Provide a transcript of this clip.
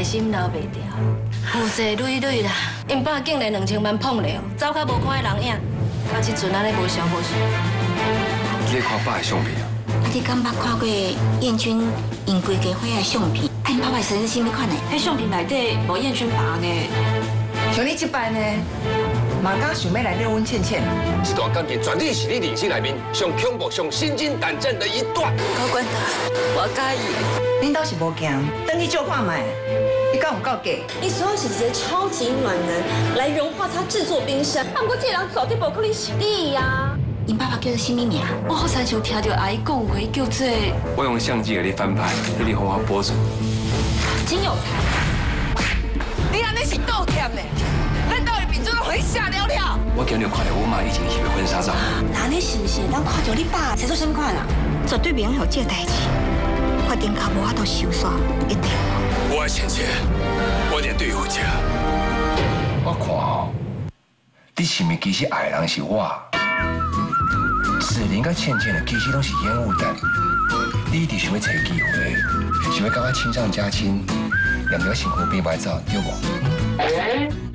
内心留袂掉，负债累累啦，因爸竟然两千万碰了，走较无看的人影，到即阵安尼无消无息。你看爸的相片啊？啊，你敢捌看过燕君用规家伙的相片？啊，因爸爸生日甚么款的？迄相片内底无燕君爸呢？像你这般呢，嘛敢想要来撩阮倩倩？这段感情绝对是你人生内面上恐怖、上心惊胆战的一段。高管大，我介意。恁倒是无惊，等你照看卖，你敢有够假？你所有是一个超级暖男来融化他制作冰山，啊，不过这人早就不可能是你呀。因爸爸叫做什么名？我好像就听到阿姨讲过叫做我用相机给你翻拍，给你好好播出。金有才。你安尼是倒贴呢？我今日看到我妈以前翕的婚纱照，那你是不是咱看到你爸在做什么款啊？绝对袂用有这代志，法庭卡无法度收煞，一定。我爱倩倩，我一定对回家。我看哦，你是咪其实爱的人是我？志玲甲倩倩的其实拢是烟雾弹，你一直想要找机会，想要跟我亲上加亲，两条幸福变白走，对不？